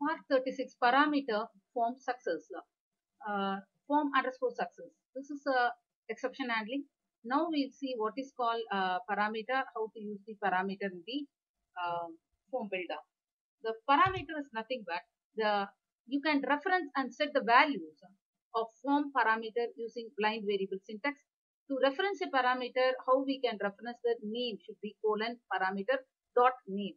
Part 36 parameter form success. Uh, form underscore success. This is a exception handling. Now we'll see what is called uh, parameter, how to use the parameter in the uh, form builder. The parameter is nothing but the you can reference and set the values of form parameter using bind variable syntax. To reference a parameter, how we can reference the name should be colon parameter dot name.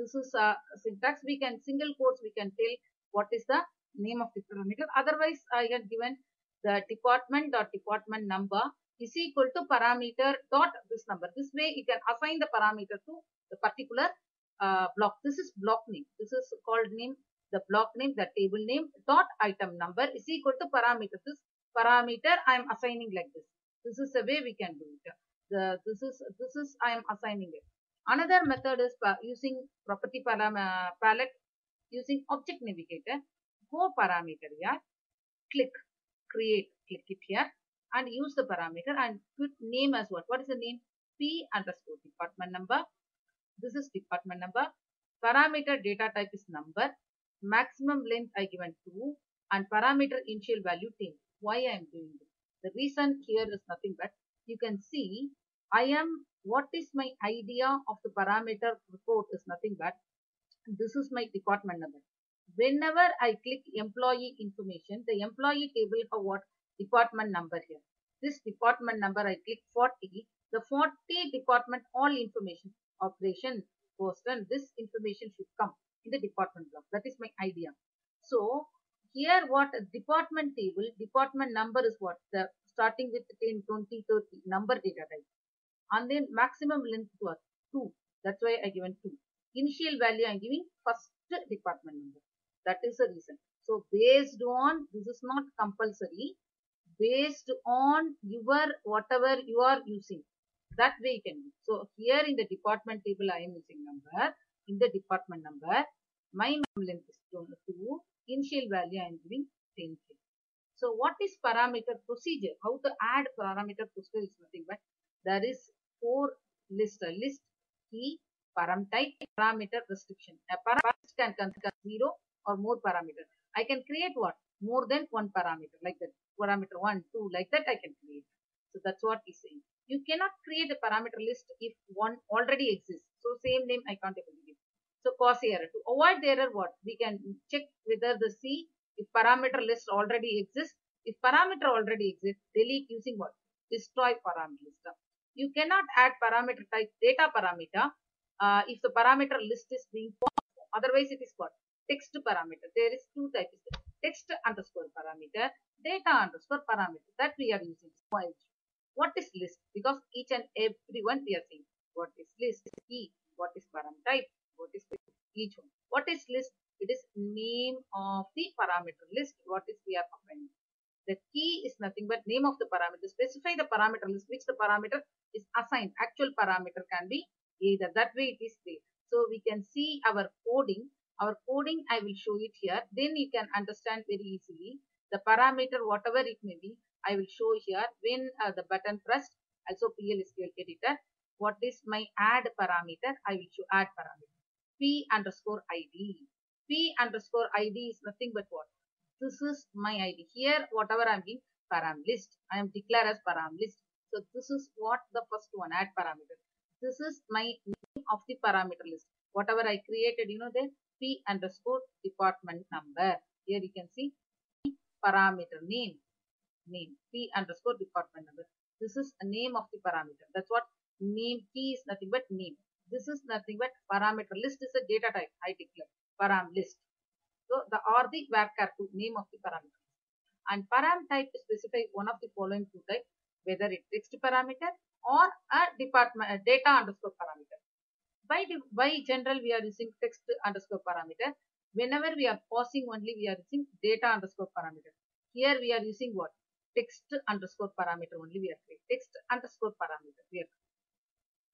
This is a syntax. We can single quotes, we can tell what is the name of the parameter. Otherwise, I had given the department dot department number is equal to parameter dot this number. This way, you can assign the parameter to the particular uh, block. This is block name. This is called name, the block name, the table name dot item number is equal to parameter. This parameter I am assigning like this. This is the way we can do it. The this is this is I am assigning it. Another method is using property param uh, palette using object navigator. Go parameter here, click create, click it here and use the parameter and put name as what? What is the name? P underscore department number. This is department number. Parameter data type is number. Maximum length I given 2 and parameter initial value 10. Why I am doing this? The reason here is nothing but you can see I am what is my idea of the parameter report is nothing but this is my department number. Whenever I click employee information, the employee table have what department number here. This department number I click 40. The 40 department all information operation post and this information should come in the department block. That is my idea. So here what department table, department number is what? The starting with 10, 20, 30 number data type. And then maximum length was 2. That's why I given 2. Initial value I am giving first department number. That is the reason. So based on, this is not compulsory, based on your whatever you are using. That way you can do. So here in the department table I am using number. In the department number, my length is 2. Initial value I am giving 10k. So what is parameter procedure? How to add parameter procedure is nothing but there is four list, a list, key, param type, parameter restriction. A parameter can consider zero or more parameter. I can create what? More than one parameter like that. Parameter one, two, like that I can create. So that's what he's saying. You cannot create a parameter list if one already exists. So same name I can't able to give. So cause error. To avoid the error, what? We can check whether the C, if parameter list already exists. If parameter already exists, delete using what? Destroy parameter list. You cannot add parameter type data parameter uh, if the parameter list is being formed. Otherwise, it is what? Text parameter. There is two types. Text underscore parameter, data underscore parameter. That we are using. What is list? Because each and every one we are saying. What is list? Key. What is param type? What is each one? What is list? It is name of the parameter list. What is we are appending? The key is nothing but name of the parameter. Specify the parameter list which the parameter is assigned. Actual parameter can be either. That way it is there. So we can see our coding. Our coding I will show it here. Then you can understand very easily. The parameter whatever it may be I will show here when uh, the button pressed. Also PL SQL editor. What is my add parameter? I will show add parameter. P underscore ID. P underscore ID is nothing but what? This is my ID. Here, whatever I am giving, param list. I am declared as param list. So this is what the first one, add parameter. This is my name of the parameter list. Whatever I created, you know, the P underscore department number. Here you can see parameter name. Name. P underscore department number. This is a name of the parameter. That's what name key is nothing but name. This is nothing but parameter list is a data type. I declare param list. So the or the varchar2 name of the parameter. And param type specify one of the following two types, whether it text parameter or a department data underscore parameter. By by general we are using text underscore parameter. Whenever we are passing only we are using data underscore parameter. Here we are using what? Text underscore parameter only we are creating. Text underscore parameter. We are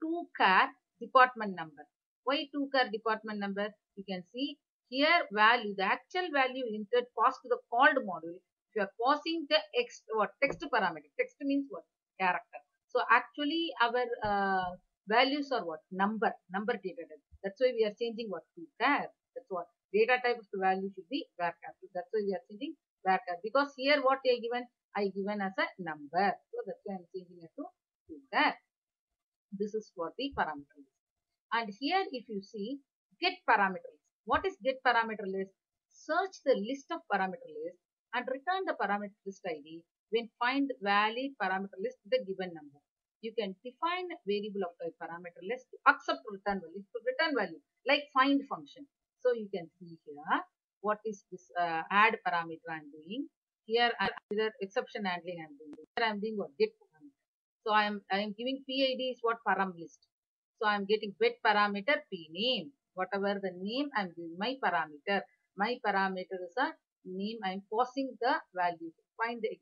to char department number. Why to char department number? You can see here value, the actual value entered passed to the called module. If you are passing the X, what text parameter, text means what? Character. So actually our uh, values are what? Number, number data type. That's why we are changing what? To char. That's what? data type of the value should be varchar. So that's why we are changing varchar because here what I given, I given as a number. So that's why I'm changing it to integer. This is for the parameter list. And here if you see get parameter list. What is get parameter list? Search the list of parameter list and return the parameter list ID when find valid parameter list a given number. You can define variable of type parameter list to accept return value to return value like find function. So you can see here what is this uh, add parameter I'm doing. Here either exception handling I'm doing. Here I'm doing what get parameter. So I am I am giving PID is what param list. So I am getting get parameter p name. Whatever the name I'm giving my parameter. My parameter is a name. I am passing the value. Find the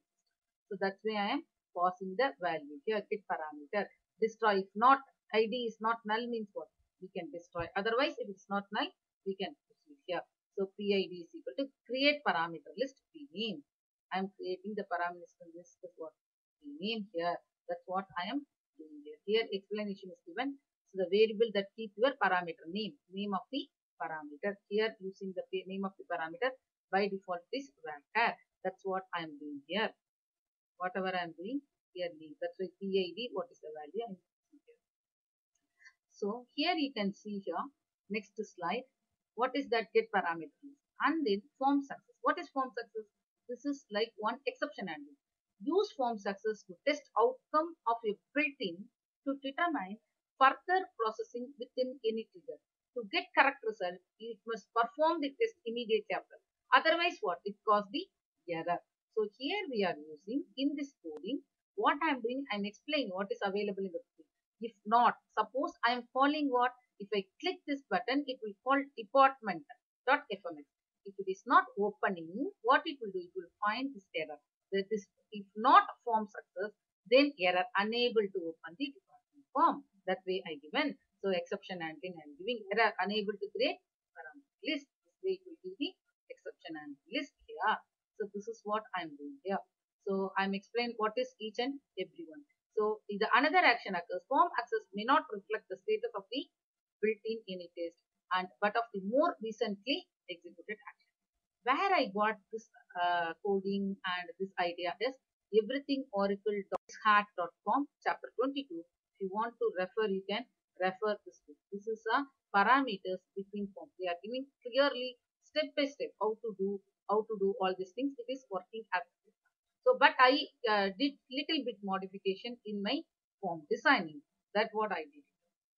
so that's why I am passing the value here get parameter. Destroy if not id is not null means what? We can destroy. Otherwise if it's not null. We can proceed here. So pid is equal to create parameter list p name. I am creating the parameter list of what p name here. That's what i am doing here. Here explanation is given the variable that keep your parameter name name of the parameter here using the name of the parameter by default is varchar that's what i am doing here whatever I am doing here. That's why PID, what is the value I'm here. So here you can see here, next slide, what is that get parameter and then form success. What is form success? This is like one exception handling. Use form success to test outcome of a built-in to determine further processing within any trigger. To get correct result, it must perform the test immediately after. Otherwise, what? It cause the error. So here we are using in this coding, what I am doing, I am explaining what is available in the code. If not, suppose I am calling what? If I click this button, it will call department.fms. If it is not opening, what it will do? It will find this error. That is, if not form success, then error unable to open the department form. That way I given. So exception handling I am giving error unable to create parameter list. This way it will give the exception and list here. So this is what I'm doing here. So I'm explaining what is each and every one. So the another action occurs. Form success may not reflect the status of the built-in unit test and but of the more recently executed action. Where I got this uh, coding and this idea is everything oracle.hack.com chapter 22. If you want to refer, you can refer this book. This is a parameters between forms. They are giving clearly step by step how to do how to do all these things. It is working as so, but I uh, did little bit modification in my form designing. That what I did.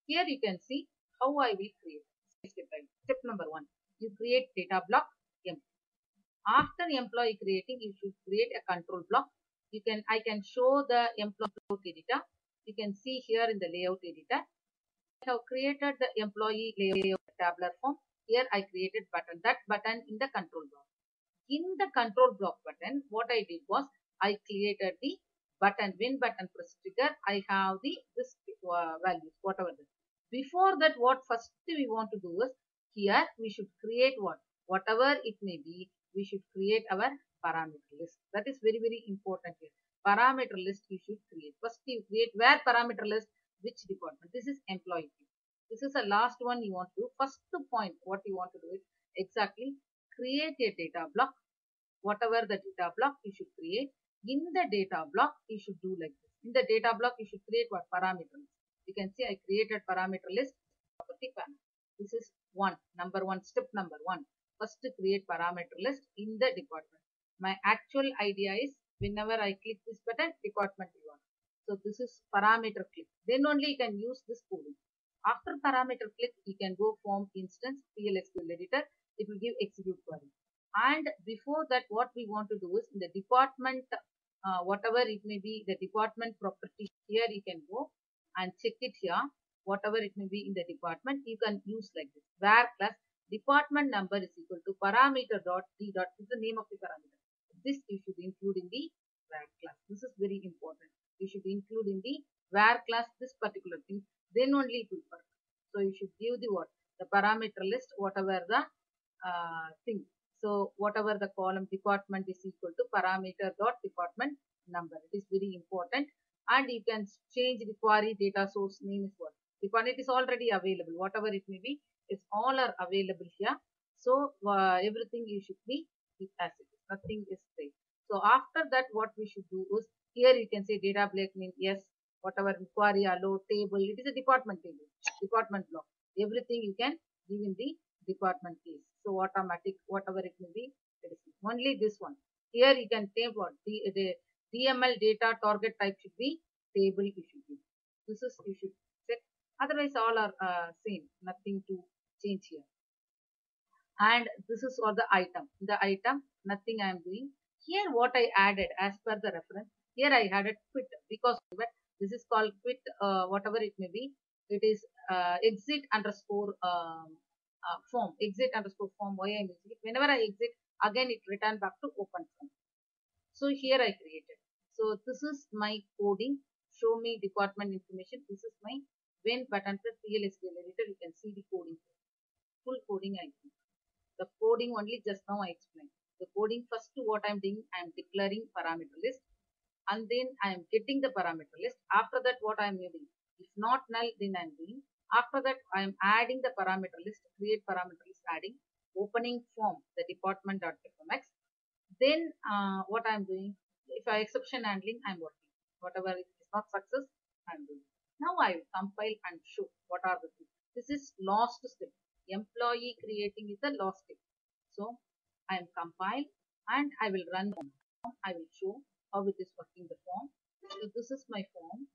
Here you can see how I will create. Step by step number one. You create data block employee. After employee creating, you should create a control block. You can I can show the employee editor. You can see here in the layout editor. I have created the employee layout tabular form. Here I created button. That button in the control block in the control block button, what I did was I created the button. When button press trigger, I have the this uh, values, whatever this. Before that, what first we want to do is here we should create what? Whatever it may be, we should create our parameter list. That is very, very important here. Parameter list you should create. First you create where parameter list, which department. This is employee. This is the last one you want to do. First point, what you want to do is exactly create a data block. Whatever the data block you should create. In the data block, you should do like this. In the data block, you should create what parameters. You can see I created parameter list property panel. This is one, number one, step number one. First to create parameter list in the department. My actual idea is whenever I click this button, department you want. So this is parameter click. Then only you can use this coding. After parameter click, you can go form instance PLSQL editor it will give execute query. And before that, what we want to do is in the department, uh, whatever it may be, the department property here you can go and check it here. Whatever it may be in the department, you can use like this. Where class department number is equal to parameter dot d dot is the name of the parameter. This you should include in the where class. This is very important. You should include in the where class this particular thing. Then only it will work. So you should give the what the parameter list, whatever the uh, thing. So whatever the column department is equal to parameter dot department number. It is very important and you can change the query data source name is what. Department is already available. Whatever it may be, it's all are available here. So uh, everything you should be as it is. Nothing is there. So after that, what we should do is here you can say data block means yes, whatever inquiry allow table. It is a department table, department block. Everything you can give in the department case. So automatic, whatever it may be, it is only this one. Here you can take what the, the DML data target type should be table you should be. This is you should set. Otherwise all are uh, same. Nothing to change here. And this is for the item. The item, nothing I am doing. Here what I added as per the reference. Here I added quit because this is called quit uh, whatever it may be. It is uh, exit underscore um, uh, form. Exit underscore form. Why I am using it. Whenever I exit, again it return back to open form. So here I created. So this is my coding. Show me department information. This is my when button press PLSQL editor. You can see the coding. Full coding I do. The coding only just now I explained. The coding first what I'm doing, I'm declaring parameter list and then I'm getting the parameter list. After that what I'm doing? If not null, then I'm doing. After that I'm adding the parameter list, create parameter list adding, opening form, the department.fmx. Then uh, what I'm doing, if I exception handling, I'm working. Whatever is not success, I'm doing. Now I will compile and show what are the things. This is last step employee creating is a lost step. So I am compile and I will run the form. I will show how it is working the form. So this is my form.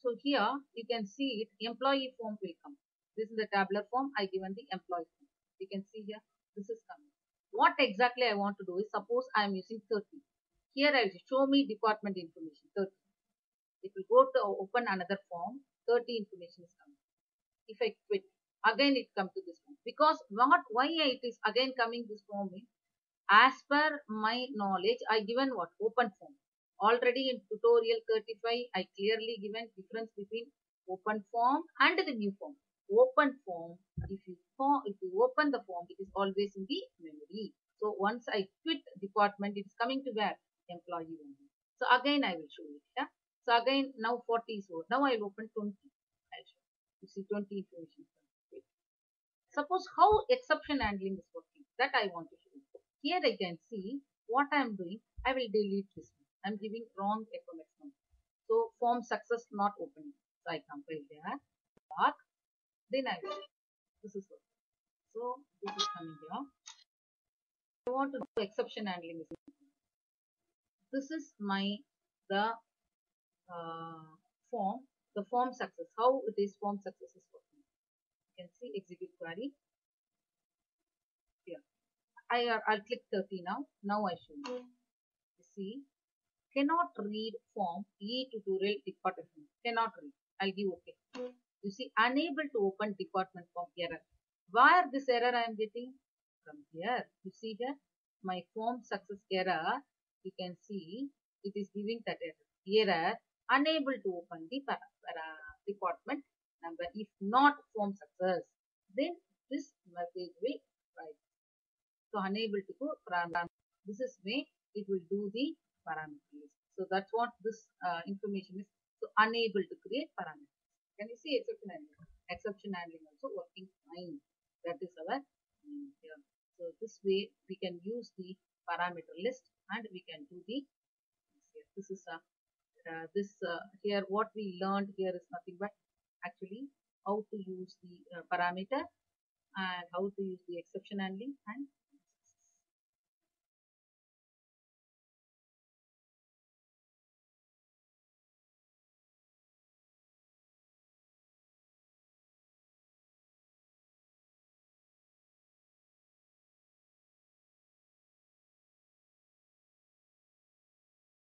So here you can see it employee form will come. This is the tabular form I given the employee form. You can see here this is coming. What exactly I want to do is suppose I am using 30. Here I will show me department information 30 it will go to open another form 30 information is coming. If i quit again it come to this one because what why it is again coming this form is as per my knowledge i given what? Open form. Already in tutorial 35 i clearly given difference between open form and the new form. Open form if you if you open the form it is always in the memory. So once i quit department it is coming to where? Employee only. So again i will show it yeah so again, now 40 is over. Now I will open 20. I'll show. You see 20 information. Suppose how exception handling is working. That I want to show you. Here I can see what I am doing. I will delete this one. I am giving wrong number. So form success not opening. So I compile there. Back. Then I will. This is what. So this is coming here. I want to do exception handling. This is my the uh, form, the form success, how it is form success is working. You can see execute query. Here. I, uh, I'll click 30 now. Now I show you. you see, cannot read form e tutorial department. Cannot read. I'll give okay. You see, unable to open department form error. Where this error I am getting? From here. You see here, my form success error. You can see it is giving that error. Error unable to open the para, department. Number if not form success then this message will write. So unable to go this is way it will do the parameter list so that's what this uh, information is. So unable to create parameters. Can you see exception handling exception handling also working fine. That is our here. So this way we can use the parameter list and we can do the this is a uh, this uh, here what we learned here is nothing but actually how to use the uh, parameter and how to use the exception handling and